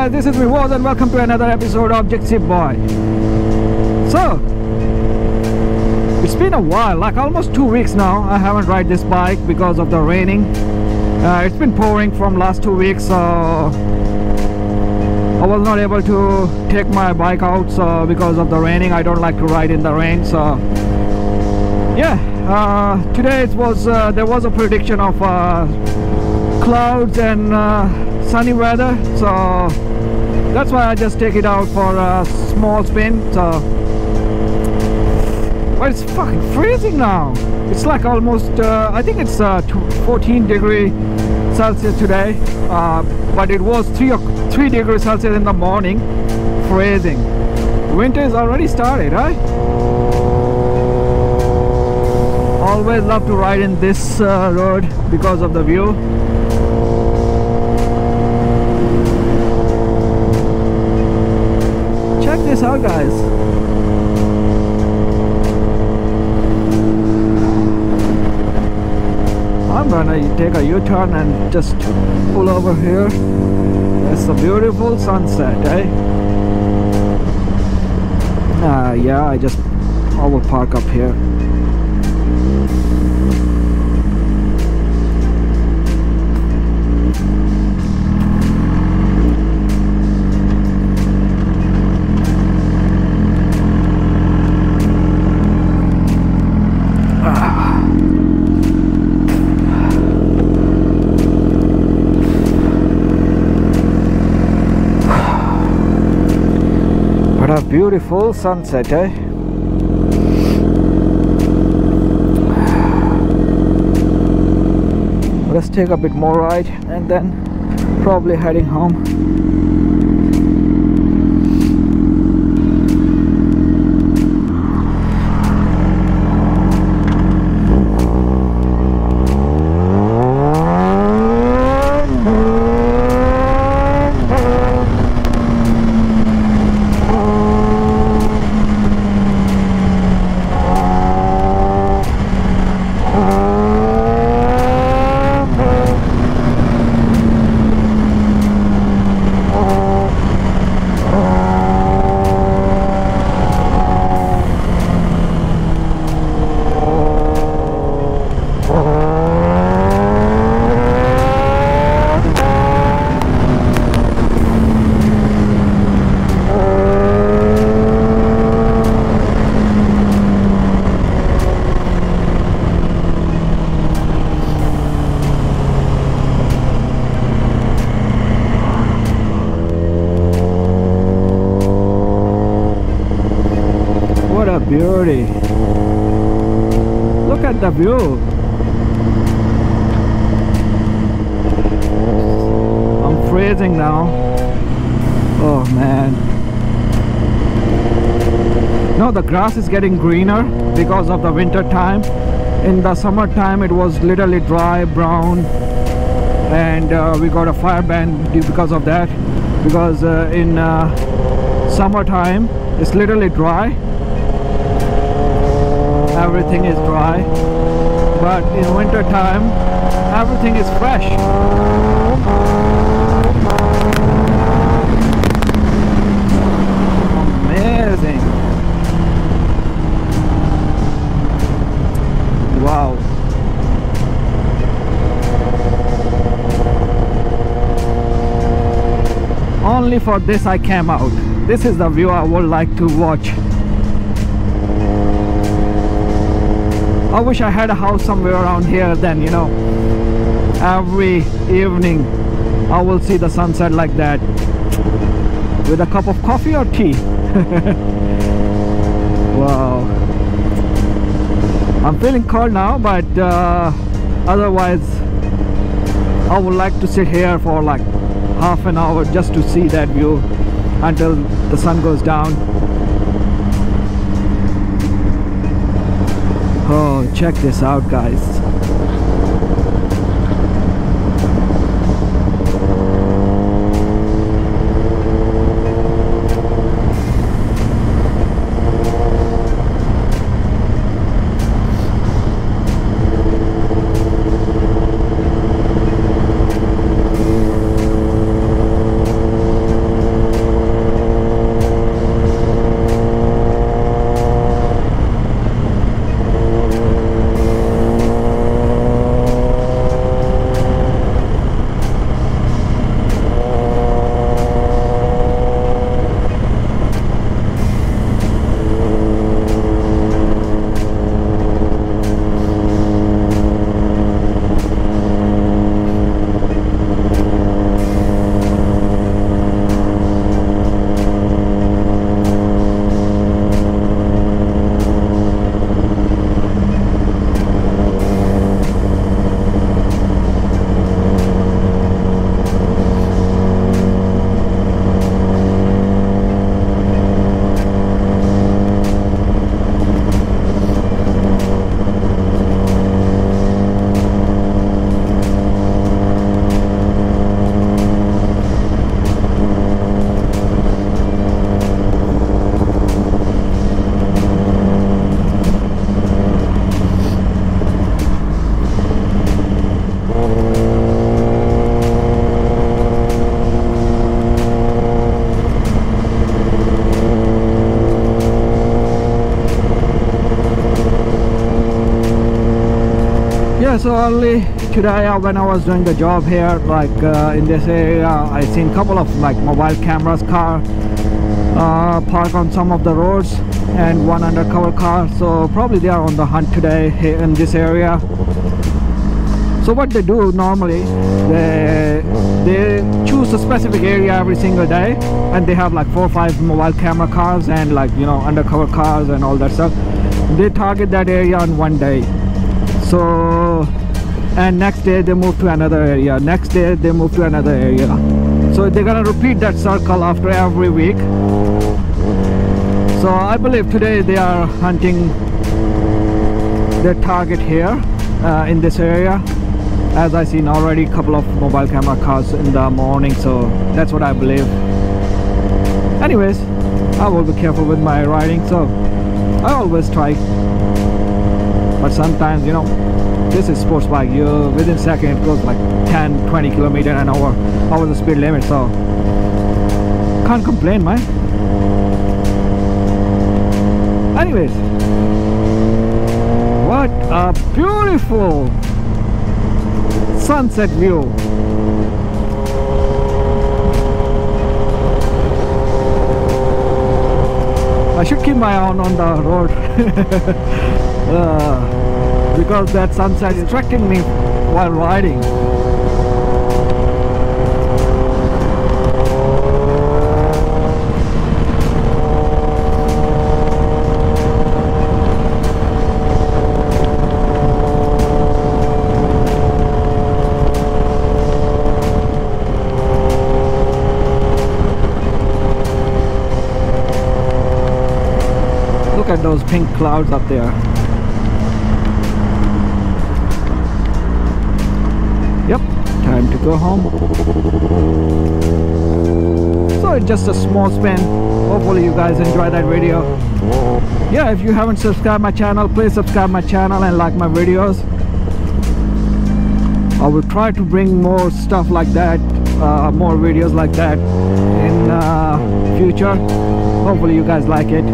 guys, this is Reward and welcome to another episode of Objective Boy. So, it's been a while, like almost two weeks now. I haven't ride this bike because of the raining. Uh, it's been pouring from last two weeks, so I was not able to take my bike out. So because of the raining, I don't like to ride in the rain. So yeah, uh, today it was uh, there was a prediction of uh, clouds and uh, sunny weather so that's why I just take it out for a small spin so. But it's fucking freezing now. It's like almost uh, I think it's uh, 14 degree Celsius today uh, but it was 3 3 degrees Celsius in the morning. Freezing. Winter is already started right? Always love to ride in this uh, road because of the view check this out guys. I'm gonna take a u-turn and just pull over here. It's a beautiful sunset eh? Uh, yeah I just I will park up here beautiful sunset, eh? Let's take a bit more ride and then probably heading home. What a beauty. Look at the view. I'm freezing now. Oh man. No, the grass is getting greener because of the winter time. In the summertime it was literally dry, brown and uh, we got a fire ban because of that because uh, in uh, summertime it's literally dry everything is dry. But in winter time everything is fresh. Amazing. Wow. Only for this I came out. This is the view I would like to watch I wish I had a house somewhere around here then you know. Every evening I will see the sunset like that. With a cup of coffee or tea. Wow. I'm feeling cold now but uh, otherwise I would like to sit here for like half an hour just to see that view until the sun goes down Oh, check this out, guys. So early today uh, when I was doing the job here like uh, in this area I seen couple of like mobile cameras car uh, park on some of the roads and one undercover car. So probably they are on the hunt today here in this area. So what they do normally they they choose a specific area every single day and they have like four or five mobile camera cars and like you know undercover cars and all that stuff. They target that area on one day so and next day they move to another area. Next day they move to another area. So they're gonna repeat that circle after every week. So I believe today they are hunting their target here uh, in this area. As I seen already a couple of mobile camera cars in the morning so that's what I believe. Anyways I will be careful with my riding so I always try but sometimes you know this is sports bike. You within second it goes like 10 20 kilometer an hour. Over the speed limit so can't complain man. Anyways what a beautiful sunset view. I should keep my on on the road uh, because that sunset is attracting me while riding Look at those pink clouds up there. Go home. So just a small spin. Hopefully you guys enjoy that video. Yeah, if you haven't subscribed my channel, please subscribe my channel and like my videos. I will try to bring more stuff like that, uh, more videos like that in uh, future. Hopefully you guys like it.